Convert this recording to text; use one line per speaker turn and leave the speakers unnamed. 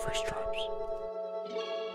Fresh drops.